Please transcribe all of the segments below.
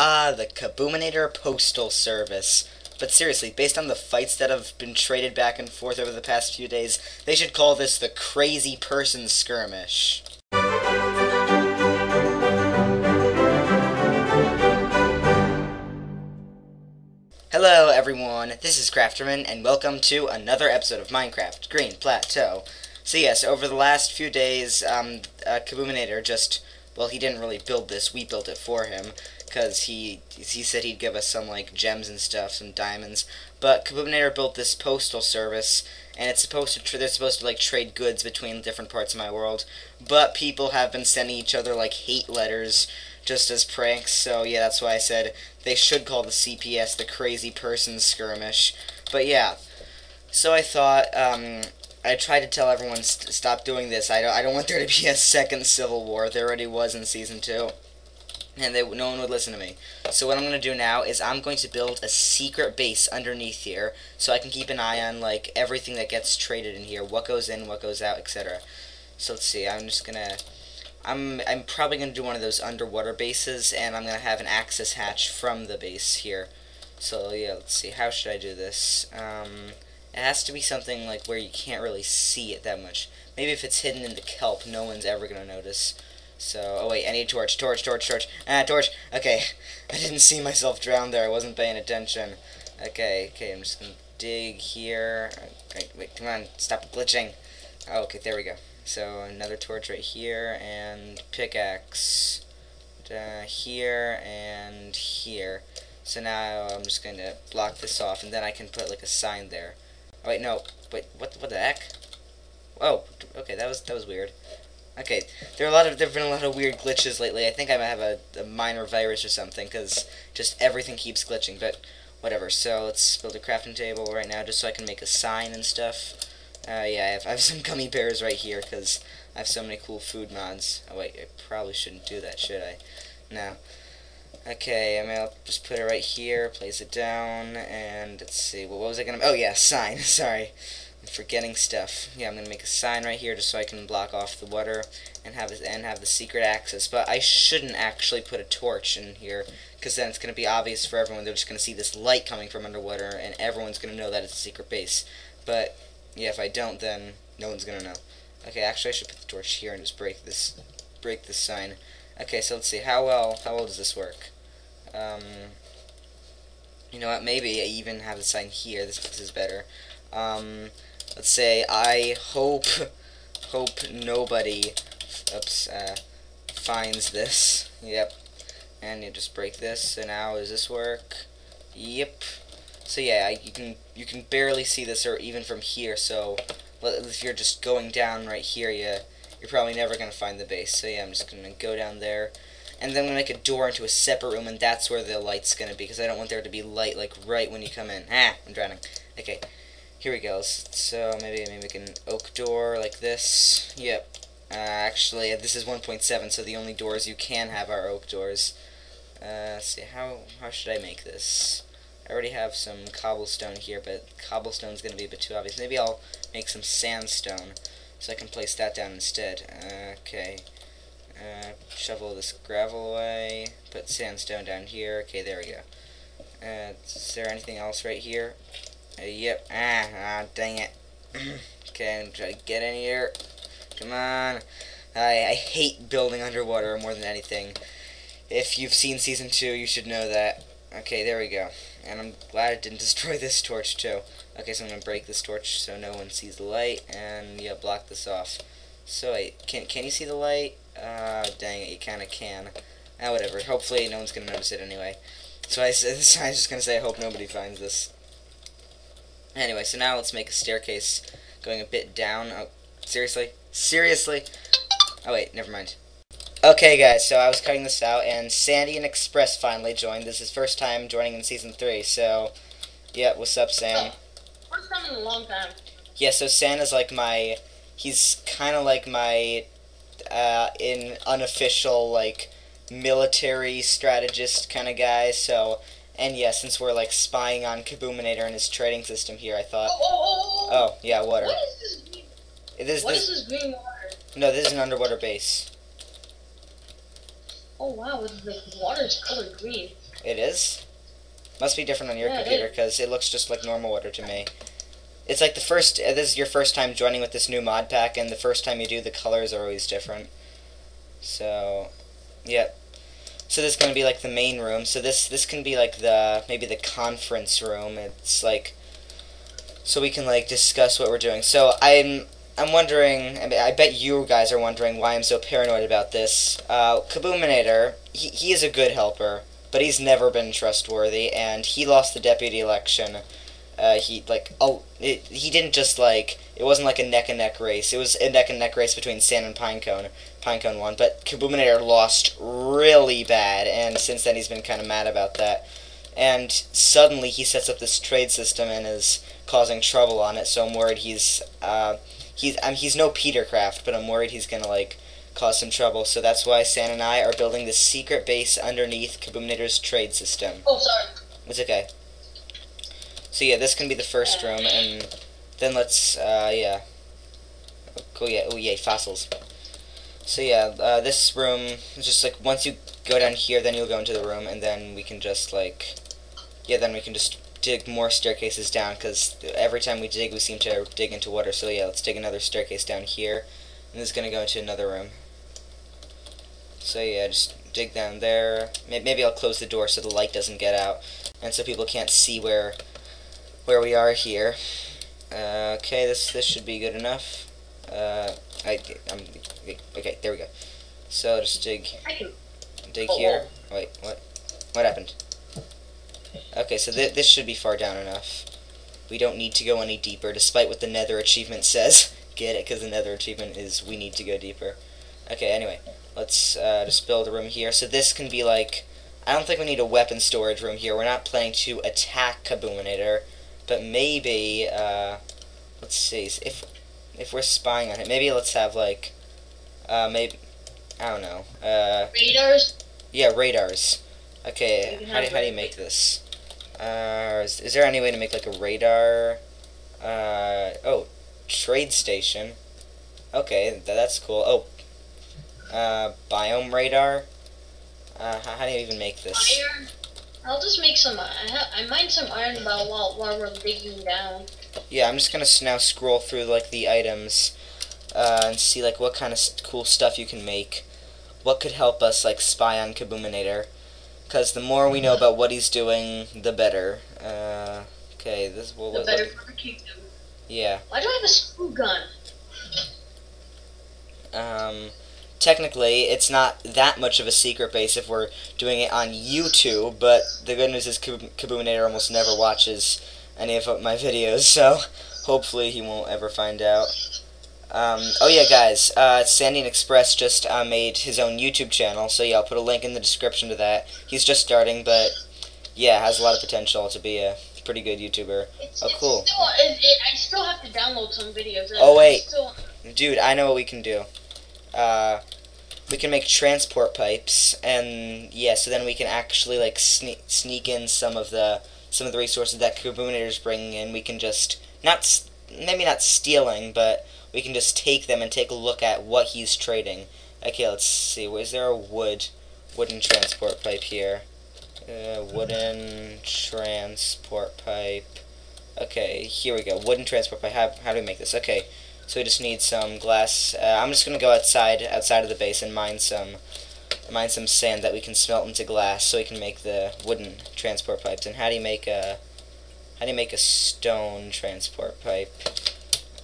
Ah, the Kaboominator Postal Service. But seriously, based on the fights that have been traded back and forth over the past few days, they should call this the Crazy Person Skirmish. Hello everyone, this is Crafterman, and welcome to another episode of Minecraft Green Plateau. So yes, over the last few days, um, uh, Kaboominator just, well, he didn't really build this, we built it for him, because he, he said he'd give us some, like, gems and stuff, some diamonds, but Kaboominator built this postal service, and it's supposed to, they're supposed to, like, trade goods between different parts of my world, but people have been sending each other, like, hate letters, just as pranks, so yeah, that's why I said they should call the CPS the Crazy Person Skirmish. But yeah, so I thought, um, I tried to tell everyone st stop doing this. I don't, I don't want there to be a second Civil War. There already was in Season 2. And they, no one would listen to me. So what I'm going to do now is I'm going to build a secret base underneath here so I can keep an eye on, like, everything that gets traded in here. What goes in, what goes out, etc. So let's see. I'm just going to I'm, I'm probably going to do one of those underwater bases, and I'm going to have an access hatch from the base here. So, yeah, let's see. How should I do this? Um, it has to be something like where you can't really see it that much. Maybe if it's hidden in the kelp, no one's ever going to notice. So, oh wait, I need torch, torch, torch, torch. Ah, torch. Okay, I didn't see myself drown there. I wasn't paying attention. Okay, okay, I'm just to dig here. Okay, wait, come on, stop glitching. Oh, okay, there we go. So another torch right here, and pickaxe uh, here and here. So now I'm just to block this off, and then I can put like a sign there. Oh wait, no, wait, what, what the heck? Oh, okay, that was that was weird. Okay, there are a lot of there've been a lot of weird glitches lately. I think I might have a, a minor virus or something, because just everything keeps glitching. But whatever. So let's build a crafting table right now, just so I can make a sign and stuff. Uh, yeah, I have, I have some gummy bears right here because I have so many cool food mods. Oh, wait, I probably shouldn't do that, should I? No. Okay, I'm gonna just put it right here, place it down, and let's see, well, what was I gonna, oh yeah, sign, sorry, forgetting stuff. Yeah, I'm gonna make a sign right here just so I can block off the water and have and have the secret access, but I shouldn't actually put a torch in here, because then it's gonna be obvious for everyone, they're just gonna see this light coming from underwater, and everyone's gonna know that it's a secret base, but yeah, if I don't, then no one's gonna know. Okay, actually, I should put the torch here and just break this, break this sign. Okay, so let's see. How well, how well does this work? Um, you know what? Maybe I even have the sign here. This, this is better. Um, let's say I hope, hope nobody, oops, uh, finds this. Yep. And you just break this. So now, does this work? Yep. So yeah, you can you can barely see this, or even from here. So if you're just going down right here, you you're probably never gonna find the base. So yeah, I'm just gonna go down there, and then I'm gonna make a door into a separate room, and that's where the light's gonna be, because I don't want there to be light like right when you come in. Ah, I'm drowning. Okay, here we go. So maybe maybe make an oak door like this. Yep. Uh, actually, this is 1.7, so the only doors you can have are oak doors. Uh, see, how how should I make this? I already have some cobblestone here, but cobblestone's to be a bit too obvious. Maybe I'll make some sandstone, so I can place that down instead. Uh, okay. Uh, shovel this gravel away, put sandstone down here. Okay, there we go. Uh, is there anything else right here? Uh, yep. Ah, ah, dang it. I'm trying to get in here. Come on. I, I hate building underwater more than anything. If you've seen Season 2, you should know that. Okay, there we go. And I'm glad it didn't destroy this torch, too. Okay, so I'm going to break this torch so no one sees the light, and, yeah, block this off. So, wait, can, can you see the light? Uh, dang it, you kind of can. Ah, whatever. Hopefully no one's going to notice it anyway. So I, I was just going to say I hope nobody finds this. Anyway, so now let's make a staircase going a bit down. Oh, seriously? Seriously? Oh, wait, never mind. Okay, guys, so I was cutting this out, and Sandian Express finally joined. This is his first time joining in Season 3, so, yeah, what's up, Sam? First time in a long time. Yeah, so Sam is like my, he's kind of like my, uh, in unofficial, like, military strategist kind of guy, so, and yeah, since we're, like, spying on Kaboominator and his trading system here, I thought, Oh, oh, oh, oh, yeah, water. What is this green, It is what this, is this green water? no, this is an underwater base. Oh wow, like water is colored green. It is? Must be different on your Yeah, computer because it looks just like normal water to me. It's like the first. Uh, this is your first time joining with this new mod pack, and the first time you do, the colors are always different. So, yep. So this is gonna be like the main room. So this this can be like the maybe the conference room. It's like so we can like discuss what we're doing. So I'm I'm wondering. I, mean, I bet you guys are wondering why I'm so paranoid about this. Uh, Kaboominator, he he is a good helper, but he's never been trustworthy, and he lost the deputy election. Uh, he like oh it, he didn't just like it wasn't like a neck and neck race. It was a neck and neck race between Sand and Pinecone. Pinecone won, but Kaboominator lost really bad, and since then he's been kind of mad about that. And suddenly he sets up this trade system and is causing trouble on it. So I'm worried he's uh, he's I mean, he's no Petercraft, but I'm worried he's gonna like cause some trouble. So that's why San and I are building this secret base underneath Kaboominator's trade system. Oh, sorry. It's okay. So yeah, this can be the first room, and then let's uh, yeah. Oh, cool, yeah. Oh yay, fossils. So yeah, uh, this room is just like once you go down here, then you'll go into the room, and then we can just like, yeah, then we can just dig more staircases down because every time we dig, we seem to dig into water. So yeah, let's dig another staircase down here, and this is gonna go into another room. So yeah, just dig down there. Maybe I'll close the door so the light doesn't get out, and so people can't see where where we are here. Uh, okay, this this should be good enough. Uh, I, I'm, okay, there we go. So just dig, dig here. Wait, what? What happened? Okay, so th this should be far down enough. We don't need to go any deeper, despite what the Nether achievement says. Get it? Because the Nether achievement is we need to go deeper. Okay, anyway, let's uh, just build a room here. So this can be like, I don't think we need a weapon storage room here. We're not planning to attack Kaboominator, but maybe, uh, let's see, if if we're spying on it, maybe let's have like, uh, maybe, I don't know, uh, Radars. yeah, radars. Okay, how do, how do you make this? Uh, is, is there any way to make like a radar? Uh, oh, trade station. Okay, th- that's cool. Oh, uh, biome radar. Uh, how, how do you even make this? Iron. I'll just make some. I, ha- I mined some iron while while we're digging down. Yeah, I'm just gonna now scroll through like the items, uh, and see like what kind of cool stuff you can make. What could help us like spy on Kaboominator? Because the more we know about what he's doing, the better. Uh, okay, this will. The better for the kingdom. Yeah. Why do I have a screw gun? Um, technically, it's not that much of a secret base if we're doing it on YouTube, but the good news is Kab- Kaboominator almost never watches any of my videos, so hopefully he won't ever find out. Um, oh yeah, guys, uh, Sandian Express just uh, made his own YouTube channel, so yeah, I'll put a link in the description to that. He's just starting, but yeah, has a lot of potential to be a pretty good YouTuber. It's, Oh, it's cool. Still, it, it, I still have to download some videos. Oh, wait. Still, Dude, I know what we can do. Uh, we can make transport pipes, and yeah, so then we can actually like sneak sneak in some of the some of the resources that Kaboominator's bringing in. We can just not maybe not stealing, but we can just take them and take a look at what he's trading. Okay, let's see. Is there a wood wooden transport pipe here? Uh, wooden transport pipe. Okay, here we go. Wooden transport pipe. How, how do we make this? Okay, so we just need some glass. Uh, I'm just gonna go outside, outside of the base, and mine some, mine some sand that we can smelt into glass, so we can make the wooden transport pipes. And how do you make a, how do you make a stone transport pipe?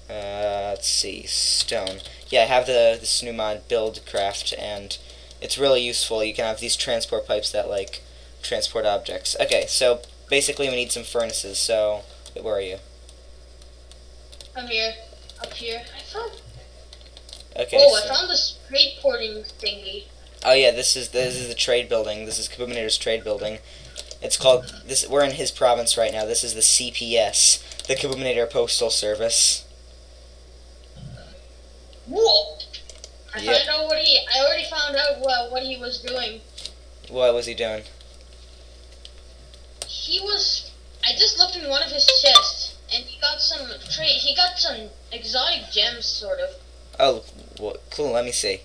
Uh, let's see, stone. Yeah, I have the this new mod Buildcraft, and it's really useful. You can have these transport pipes that like transport objects. Okay, so basically we need some furnaces. So where are you? I'm here. Up here. I found. Okay. oh, so- I found this trade porting thingy. Oh yeah, this is this is the trade building. This is Kaboominator's trade building. It's called this. We're in his province right now. This is the CPS, the Kaboominator Postal Service. Whoa! I Yep. found out what he. I already found out what, what he was doing. What was he doing? He was. I just looked in one of his chests, and he got some trade. He got some exotic gems, sort of. Oh, well, cool. Let me see.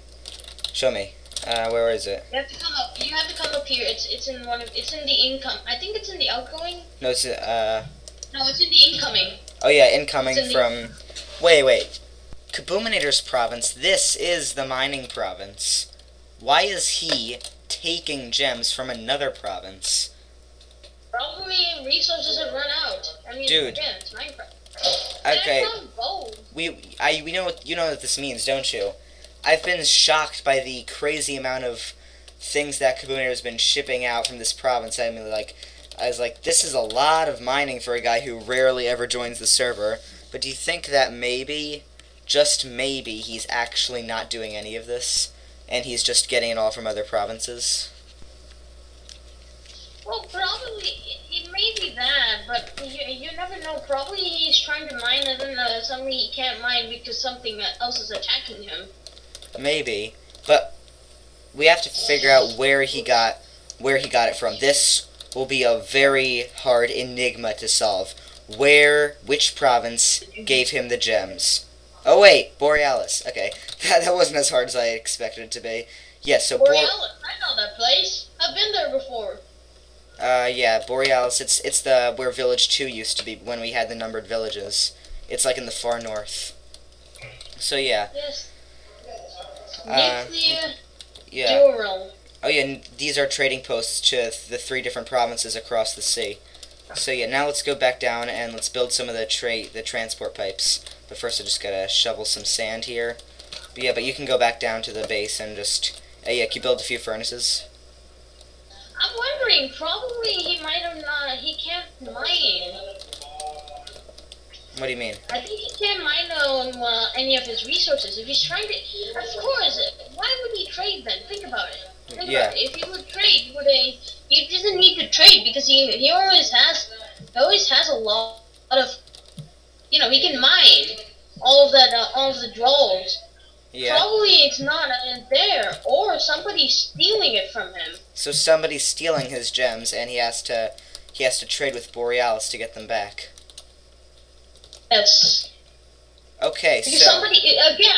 Show me. Uh, where is it? You have to come up. You have to come up here. It's it's in one of it's in the income. I think it's in the outgoing. No, it's uh. No, it's in the incoming. Oh yeah, incoming in the- from. Wait, wait. Kaboominator's province. This is the mining province. Why is he taking gems from another province? Probably resources have run out. I mean, Dude. again, it's Minecraft. Okay. I. We, I, we know, what you know what this means, don't you? I've been shocked by the crazy amount of things that Kaboominator has been shipping out from this province. I mean, like, I was like, this is a lot of mining for a guy who rarely ever joins the server. But do you think that maybe, just maybe, he's actually not doing any of this, and he's just getting it all from other provinces? Well, probably it, it may be that, but you, you never know. Probably he's trying to mine and then uh, suddenly he can't mine because something else is attacking him. Maybe, but we have to figure out where he got where he got it from. This will be a very hard enigma to solve. Where which province gave him the gems? Oh wait, Borealis. Okay, that that wasn't as hard as I expected it to be. Yes, so Bor- Borealis, I know that place. I've been there before. uh yeah, Borealis. It's it's the where Village Two used to be when we had the numbered villages. It's like in the far north. So yeah, Yes. Uh, Nuclear yeah. Dural. Oh yeah, and these are trading posts to th- the three different provinces across the sea. So yeah, now let's go back down and let's build some of the tra- the transport pipes. But first, I just gotta shovel some sand here. But yeah, but you can go back down to the base and just uh, yeah, can you build a few furnaces? I'm wondering, probably he might have not, he can't mine. What do you mean? I think he can't mine on uh, any of his resources. If he's trying to, of course, why would he trade then? Think about it. Think Yeah. about it. If he would trade, would he, he doesn't need to trade because he, he always has, he always has a lot of, you know, he can mine all of that, uh, all of the draws. Yeah. Probably it's not there, or somebody's stealing it from him. So somebody's stealing his gems, and he has to he has to trade with Borealis to get them back. Yes. Okay, Because so somebody again,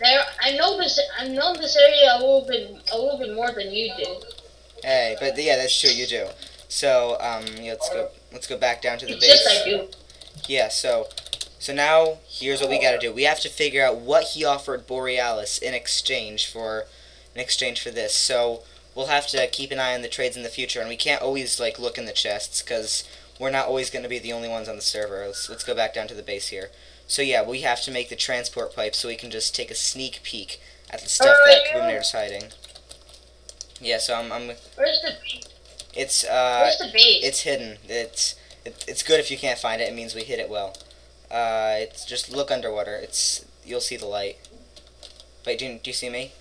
there. I know this. I know this area a little bit, a little bit more than you do. hey, but yeah, that's true. You do. So um, yeah, let's go let's go back down to the It's base. just I do. Yeah, so so now here's what we got to do. We have to figure out what he offered Borealis in exchange for in exchange for this. So we'll have to keep an eye on the trades in the future, and we can't always like look in the chests because we're not always going to be the only ones on the server. Let's let's go back down to the base here. So yeah, we have to make the transport pipe so we can just take a sneak peek at the stuff that. Kaboominator's hiding. Yeah, so I'm, I'm Where's the it's uh Where's the base? it's hidden. It's it, it's good if you can't find it. It means we hit it well. Uh, it's just look underwater. It's you'll see the light. Wait, do, do you see me?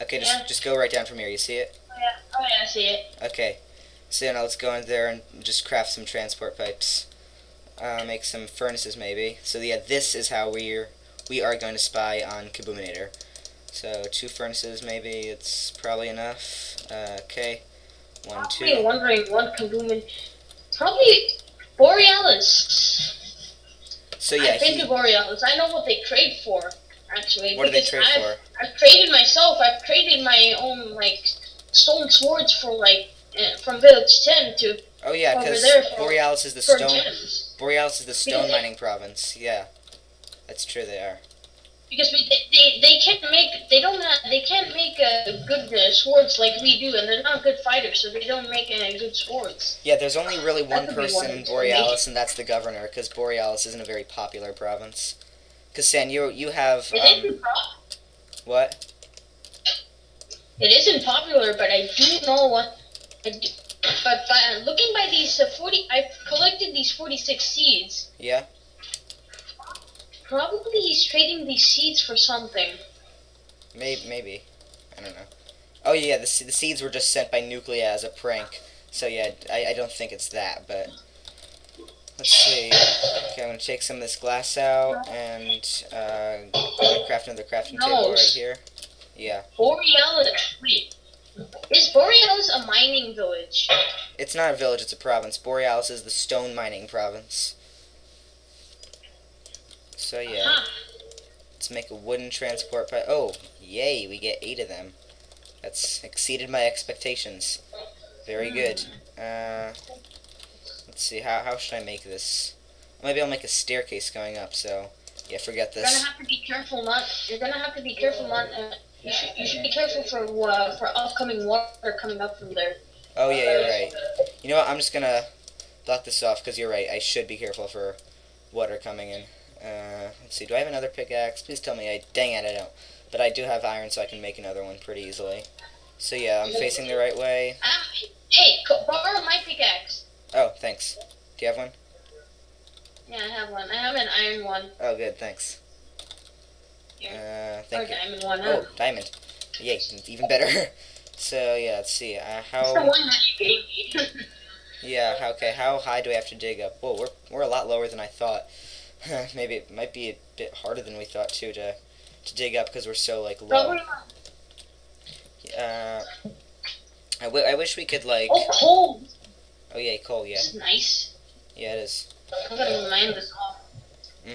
Okay, just Yeah. just go right down from here. You see it? oh, yeah. oh yeah, I see it. Okay. So now let's go in there and just craft some transport pipes. Uh, make some furnaces maybe. So yeah, this is how we're we are going to spy on Kaboominator. So two furnaces maybe. It's probably enough. Uh, okay. One, two. wondering what Kaboom. Probably Borealis. So yeah, I've been he, to Borealis. I know what they trade for. Actually, what do they trade I've, for? I've traded myself. I've traded my own like stone swords for like from Village Ten to Oh yeah, over because Borealis is the stone. gems. Borealis is the stone Because mining province. Yeah, that's true. They are. Because we, they, they they can't make they don't have they can't make uh, good uh, swords like we do, and they're not good fighters, so they don't make uh, good swords. Yeah, there's only really one person in Borealis, and that's the governor. Because Borealis isn't a very popular province. Because San, you you have It um, what? it isn't popular, but I do know what. But by looking by these uh, forty, I've collected these forty-six seeds. Yeah. Probably he's trading these seeds for something. Maybe maybe. I don't know. Oh yeah, the the seeds were just sent by Nuclea as a prank. So yeah, I, I don't think it's that, but let's see. Okay, I'm gonna take some of this glass out and uh, craft another crafting No. table right here. Yeah. Borealis. Wait, is Borealis a mining village? It's not a village, it's a province. Borealis is the stone mining province. So yeah, Huh. let's make a wooden transport pipe. Oh, yay, we get eight of them. That's exceeded my expectations. Very good. Uh, let's see, how, how should I make this? Maybe I'll make a staircase going up, so, yeah, forget this. You're gonna have to be careful not. You're gonna have to be careful not. Uh, you should. You should be careful for uh, for upcoming water coming up from there. Oh, yeah, you're right. You know what, I'm just gonna block this off, because you're right, I should be careful for water coming in. Uh, let's see, do I have another pickaxe? Please tell me I, dang it, I don't. But I do have iron, so I can make another one pretty easily. So yeah, I'm facing the right way. Um, hey, borrow my pickaxe. Oh, thanks. Do you have one? Yeah, I have one. I have an iron one. Oh, good, thanks. Uh, Or you. diamond one. Oh, Oh. diamond. Yay, even better. so yeah, let's see. Uh, It's the how? one that you gave me. Yeah, okay. How high do we have to dig up? Whoa, we're we're a lot lower than I thought. Maybe it might be a bit harder than we thought too to to dig up because we're so like low. Uh, I, w- I wish we could like. Oh, coal. Oh yeah, coal. Yeah, This is nice. yeah, it is. I'm gonna mine this off.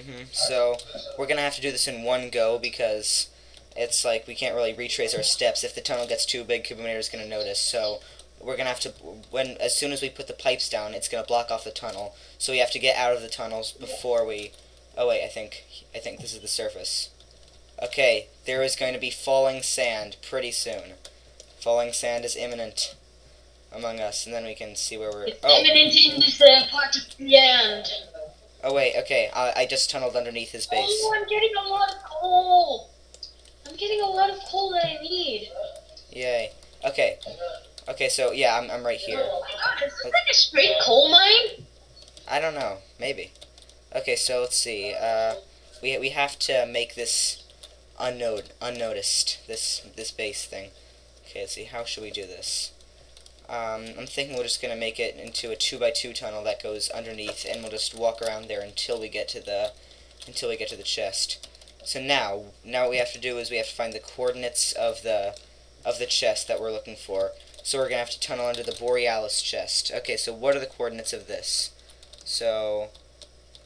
Hmm So we're gonna have to do this in one go because it's like we can't really retrace our steps. If the tunnel gets too big, Kaboominator's gonna notice. So we're gonna have to when as soon as we put the pipes down, it's gonna block off the tunnel. So we have to get out of the tunnels before we. Oh wait, I think I think this is the surface. Okay, there is going to be falling sand pretty soon. Falling sand is imminent among us, and then we can see where we're. It's Oh, imminent in this uh, part of the land. Oh wait, okay. I, I just tunneled underneath his base. Oh, I'm getting a lot of coal. I'm getting a lot of coal that I need. Yay. Okay. Okay, so yeah, I'm, I'm right here. Oh my god, is this like a straight coal mine? I don't know. Maybe. Okay, so let's see. Uh, we we have to make this unknown unnoticed. This this base thing. Okay, let's see. How should we do this? Um, I'm thinking we're just gonna make it into a two by two tunnel that goes underneath, and we'll just walk around there until we get to the until we get to the chest. So now, now what we have to do is we have to find the coordinates of the of the chest that we're looking for. So we're gonna have to tunnel under the Borealis chest. Okay, so what are the coordinates of this? So,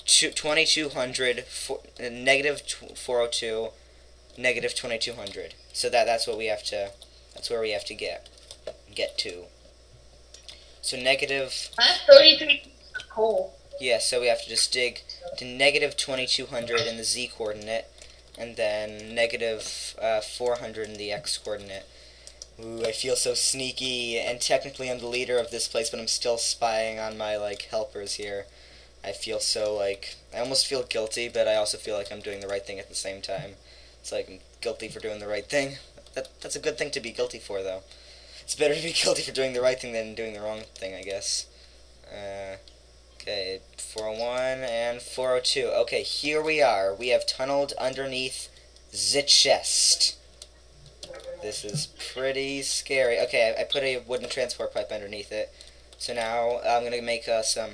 two- 2200, four, uh, negative tw- 402, negative 2200. So that that's what we have to, that's where we have to get, get to. So negative, have 33 pieces coal. yeah, so we have to just dig to negative 2200 in the z coordinate, and then negative uh, 400 in the x coordinate. Ooh, I feel so sneaky, and technically I'm the leader of this place, but I'm still spying on my, like, helpers here. I feel so, like, I almost feel guilty, but I also feel like I'm doing the right thing at the same time. It's like I'm guilty for doing the right thing. That, that's a good thing to be guilty for, though. It's better to be guilty for doing the right thing than doing the wrong thing, I guess. Uh, okay, 401 and 402. Okay, here we are. We have tunneled underneath the chest. This is pretty scary. Okay, I, I put a wooden transport pipe underneath it. So now I'm going to make uh, some,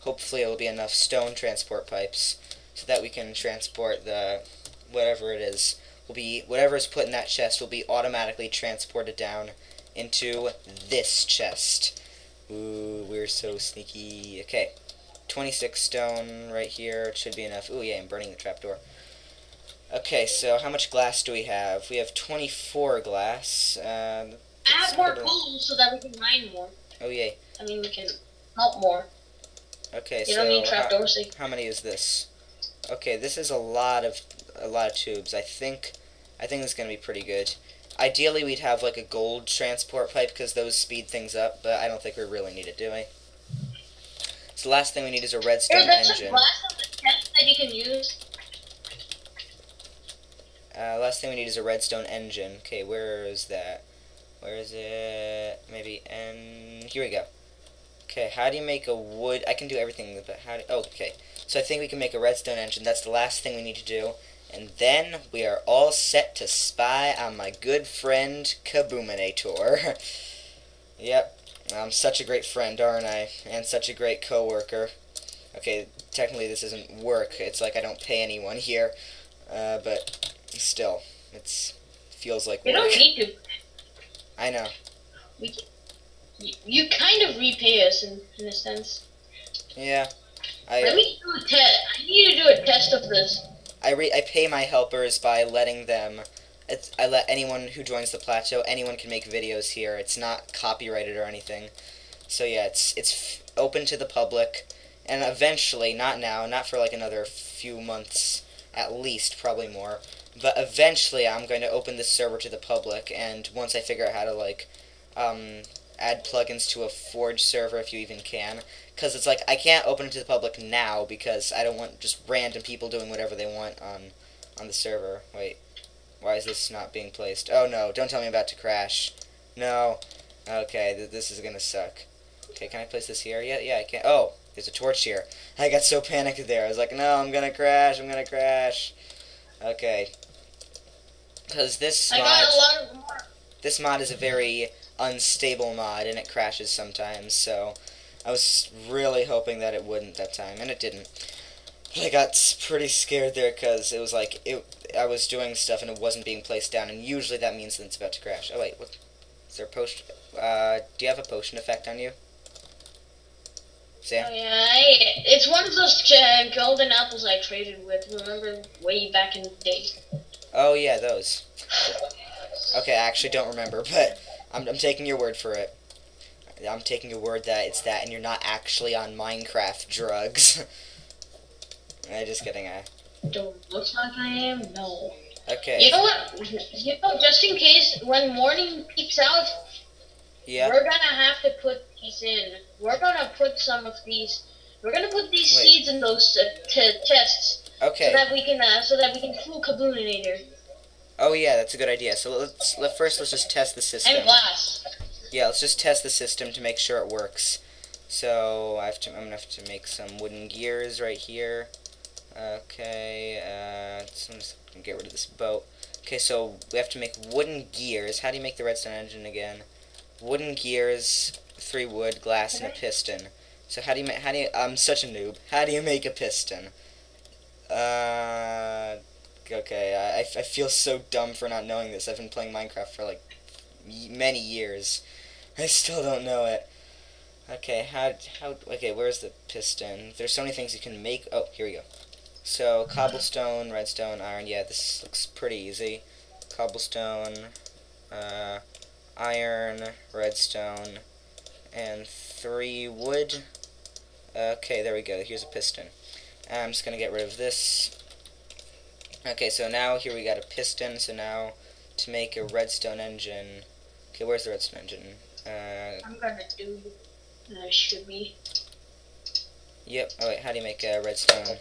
hopefully it'll be enough stone transport pipes so that we can transport the, whatever it is, will be, whatever is put in that chest will be automatically transported down into this chest. Ooh, we're so sneaky. Okay, 26 stone right here. It should be enough. Ooh, yeah, I'm burning the trapdoor. Okay, so how much glass do we have? We have 24 glass. Um, I have more Let's go to- coal so that we can mine more. oh, yay. I mean, we can help more. Okay, You so don't need how, trapdoors. so- how many is this? Okay, this is a lot of a lot of tubes. I think I think this is gonna be pretty good. Ideally, we'd have like a gold transport pipe because those speed things up, but I don't think we really need it, do we? So the last thing we need is a redstone Here, that's engine. glass on the chest that you can use. Uh, last thing we need is a redstone engine. Okay, where is that? Where is it? Maybe, and here we go. Okay, how do you make a wood? I can do everything, but how do? Oh, okay. So I think we can make a redstone engine. That's the last thing we need to do, and then we are all set to spy on my good friend Kaboominator. yep, I'm such a great friend, aren't I? And such a great coworker. Okay, technically this isn't work. It's like I don't pay anyone here, uh, but still, it's feels like You work. don't need to. I know. We you, you kind of repay us in, in a sense. Yeah, Let me do a test. I need to do a test of this. I re- I pay my helpers by letting them I let anyone who joins the plateau, anyone can make videos here. It's not copyrighted or anything. So yeah, it's it's open to the public, and eventually, not now, not for like another few months at least, probably more. But eventually, I'm going to open this server to the public, and once I figure out how to like um, add plugins to a Forge server, if you even can, because it's like I can't open it to the public now because I don't want just random people doing whatever they want on on the server. Wait, why is this not being placed? Oh no! Don't tell me I'm about to crash. No. Okay, th this is gonna suck. Okay, can I place this here? Yeah, yeah, I can. Oh, there's a torch here. I got so panicked there. I was like, no, I'm gonna crash. I'm gonna crash. Okay. Because this I mod, got a lot of more. this mod is a very unstable mod and it crashes sometimes. So I was really hoping that it wouldn't that time, and it didn't. But I got pretty scared there because it was like it. I was doing stuff and it wasn't being placed down, and usually that means that it's about to crash. Oh wait, what? Is there a potion? Uh, do you have a potion effect on you? Sam? Oh, yeah, I, it's one of those uh, golden apples I traded with. Remember way back in the day. Oh yeah, those. Okay, I actually don't remember, but I'm, I'm taking your word for it. I'm taking your word that it's that, and you're not actually on Minecraft drugs. I just kidding. I. Don't look like I am. No. Okay. You know what? You know, just in case when morning peeps out, Yeah. we're gonna have to put these in. We're gonna put some of these. We're gonna put these Wait. seeds in those uh, t- tests so that we can uh, so that we can fool Kaboominator Oh yeah, that's a good idea. So let's let first let's just test the system. and Glass. Yeah, let's just test the system to make sure it works. So I have to. I'm gonna have to make some wooden gears right here. Okay. Uh, so I'm just gonna get rid of this boat. Okay, so we have to make wooden gears. How do you make the redstone engine again? Wooden gears, three wood, glass, and a piston. So how do you make? How do you? I'm such a noob. How do you make a piston? Uh. Okay, I, I feel so dumb for not knowing this. I've been playing Minecraft for like many years. I still don't know it. Okay, how how okay, where's the piston? There's so many things you can make. Oh, here we go. So, cobblestone, redstone, iron. Yeah, this looks pretty easy. Cobblestone, uh, iron, redstone, and three wood. Okay, there we go. Here's a piston. I'm just gonna get rid of this. Okay, so now here we got a piston. So now to make a redstone engine. Okay, where's the redstone engine? Uh, I'm gonna do. Should be. Yep. Oh wait, how do you make a redstone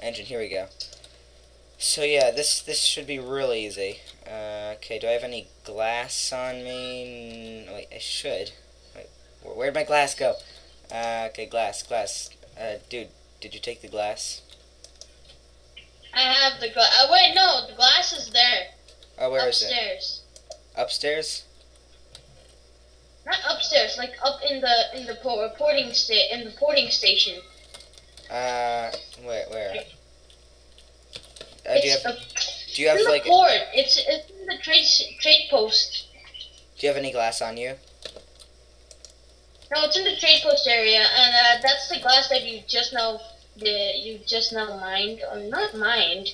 engine? Here we go. So yeah, this this should be really easy. Uh, okay, do I have any glass on me? Wait, I should. Wait, where'd my glass go? Uh, okay, glass, glass. Uh, dude, did you take the glass? I have the glass. Uh, wait, no, the glass is there. Oh, where is it? upstairs. Upstairs? Not upstairs, like up in the in the po- reporting sta- in the porting station. Uh, wait, where? Uh, do you have a- do you have in the like port. It's it's in the trade trade post. do you have any glass on you? No, it's in the trade post area, and uh, that's the glass that you just now the you just now mined or not mined.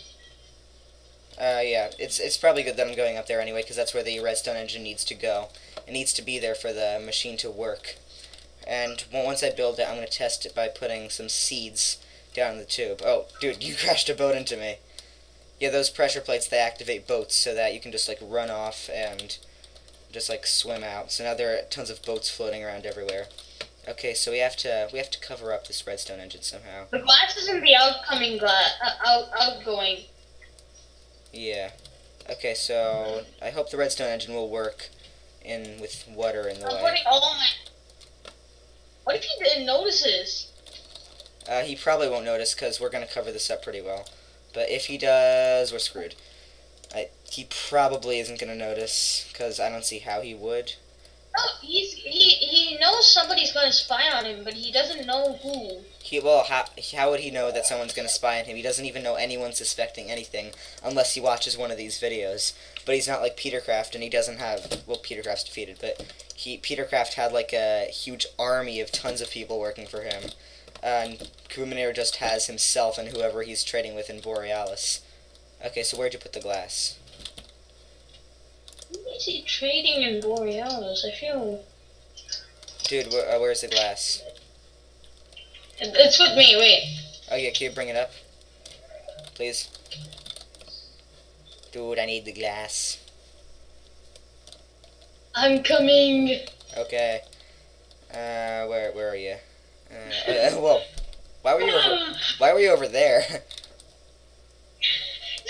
Uh, yeah, it's it's probably good that I'm going up there anyway, because that's where the redstone engine needs to go. It needs to be there for the machine to work. And once I build it, I'm going to test it by putting some seeds down the tube. Oh, dude, you crashed a boat into me. Yeah, those pressure plates, they activate boats so that you can just, like, run off and just, like, swim out. So now there are tons of boats floating around everywhere. Okay, so we have to we have to cover up this redstone engine somehow. The glass is in the outcoming glass, uh, out outgoing. Yeah. Okay, so I hope the redstone engine will work in with water in the I'm way. putting all my. What if he didn't notices? Uh, he probably won't notice because we're gonna cover this up pretty well. But if he does, we're screwed. I, he probably isn't gonna notice because I don't see how he would. No, he's he he knows somebody's gonna spy on him, but he doesn't know who. He well, how how would he know that someone's gonna spy on him? He doesn't even know anyone suspecting anything unless he watches one of these videos. But he's not like Petercraft, and he doesn't have well, Petercraft's defeated, but he Petercraft had like a huge army of tons of people working for him. And Kuminator just has himself and whoever he's trading with in Borealis. Okay, so where'd you put the glass? Me see trading in Borealis. I feel Dude, where, uh, where's the glass? it- it's with me. Wait. Oh yeah, can you bring it up? Please. Dude, I need the glass. I'm coming. Okay. Uh, where where are you? Uh, uh, whoa. Why were you over? Why were you over there?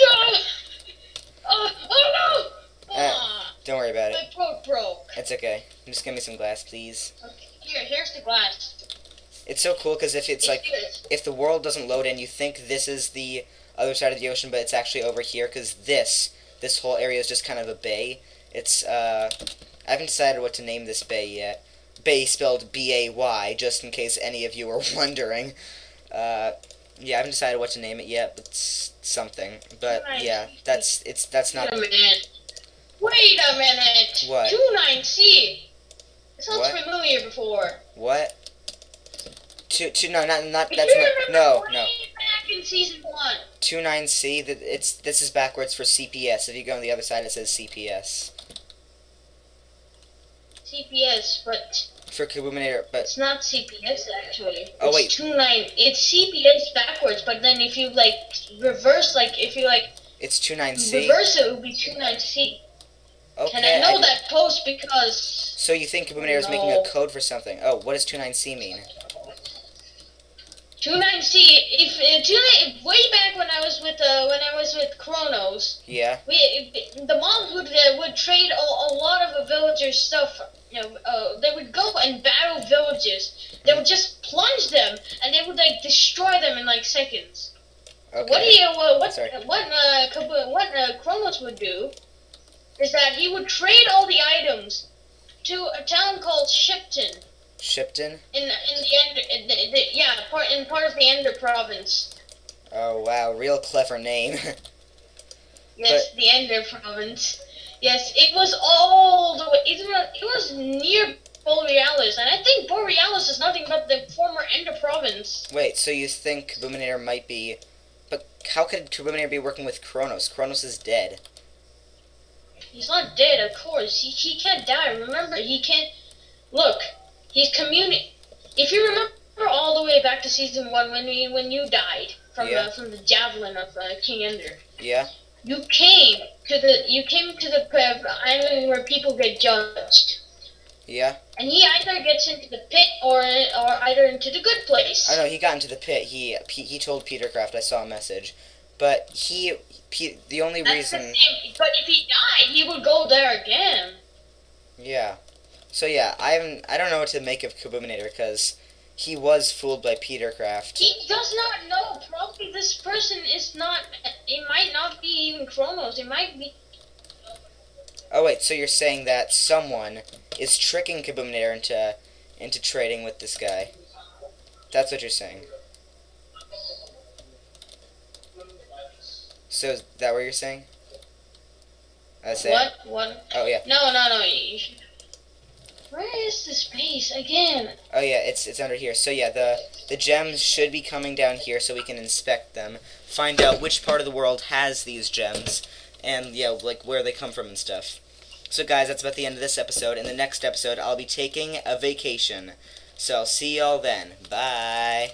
Ah! Oh, oh no! Uh, Ah, Don't worry about it. my boat broke. It's okay. Just give me some glass, please. Okay, here, here's the glass. It's so cool because if it's like if the world doesn't load in, you think this is the other side of the ocean, but it's actually over here because this this whole area is just kind of a bay. It's uh, I haven't decided what to name this bay yet. Bay spelled B A Y, just in case any of you are wondering. Uh, yeah, I haven't decided what to name it yet, but it's something. But yeah, that's it's that's not. Wait a minute. What? Two nine C. It sounds What? familiar before. what. Two two no not not that's not no no back in season one? two nine C. That it's this is backwards for CPS. If you go on the other side, it says CPS. CPS, but for Kaboominator, but it's not CPS actually. Oh, wait. two nine. It's CPS backwards, but then if you like reverse, like if you like it's two nine C. reverse it, it would be two nine C. Okay. And I know I- that post because So you think Kaboominator is making a code for something? Oh, what does two nine C mean? two nine C. If uh, two nine, way back when I was with uh, when I was with Chronos, Yeah. we the mobs would uh, would trade a, a lot of a villager's stuff. You know, uh, they would go and battle villages. They would just plunge them, and they would like destroy them in like seconds. Okay. What do you uh, what Sorry. what uh, what uh, Chronos would do is that he would trade all the items to a town called Shipton Shipton? in in the Ender in the, the, yeah part in part of the Ender province. Oh wow, real clever name. Yes, the Ender province. Yes, it was all the way. It was, it was near Borealis, and I think Borealis is nothing but the former Ender province. Wait, so you think Kaboominator might be but how could Kaboominator be working with Kronos? Kronos is dead. He's not dead, of course. He, he can't die. Remember, he can't. Look, he's communi. If you remember all the way back to season one when we when you died from Yeah. the from the javelin of uh, King Ender, Yeah? you came to the you came to the uh, island where people get judged, Yeah? and he either gets into the pit or or either into the good place. I know he got into the pit. He he, told Petercraft I saw a message. But he, the only That's the reason same. But if he died, he would go there again. Yeah. So yeah, I haven't I don't know what to make of Kaboominator because he was fooled by Peter Petercraft. He does not know. Probably this person is not. It might not be even Chronos. It might be. Oh wait, so you're saying that someone is tricking Kaboominator into into trading with this guy? That's what you're saying. So is that what you're saying? I say. What? What? Oh yeah. No, no, no. Where is the space again? Oh yeah, it's it's under here. So yeah, the the gems should be coming down here so we can inspect them, find out which part of the world has these gems, and yeah, like where they come from and stuff. So guys, that's about the end of this episode. In the next episode, I'll be taking a vacation. So I'll see y'all then. Bye.